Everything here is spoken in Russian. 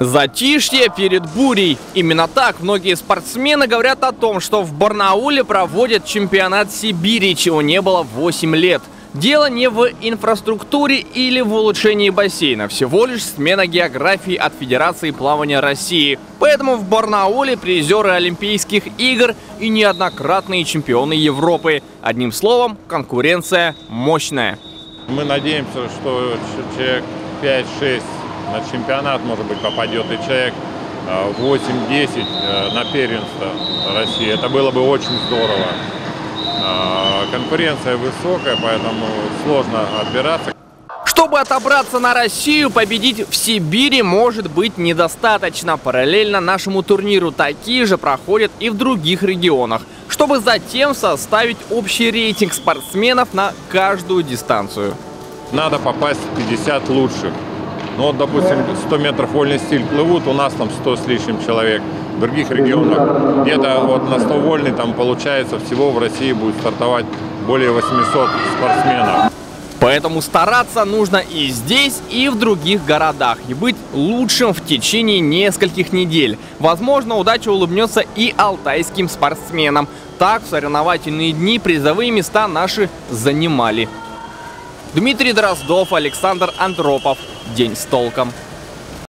Затишье перед бурей. Именно так многие спортсмены говорят о том, что в Барнауле проводят чемпионат Сибири, чего не было 8 лет. Дело не в инфраструктуре или в улучшении бассейна, всего лишь смена географии от Федерации плавания России. Поэтому в Барнауле призеры Олимпийских игр и неоднократные чемпионы Европы. Одним словом, конкуренция мощная. Мы надеемся, что человек 5-6 на чемпионат, может быть, попадет и человек 8-10 э, на первенство России. Это было бы очень здорово. А, конкуренция высокая, поэтому сложно отбираться. Чтобы отобраться на Россию, победить в Сибири может быть недостаточно. Параллельно нашему турниру такие же проходят и в других регионах, чтобы затем составить общий рейтинг спортсменов на каждую дистанцию. Надо попасть в 50 лучших. Ну вот, допустим, 100 метров вольный стиль плывут, у нас там 100 с лишним человек. В других регионах где-то вот на 100 вольный там получается всего в России будет стартовать более 800 спортсменов. Поэтому стараться нужно и здесь, и в других городах, и быть лучшим в течение нескольких недель. Возможно, удача улыбнется и алтайским спортсменам. Так, в соревновательные дни призовые места наши занимали. Дмитрий Дроздов, Александр Андропов. День с толком.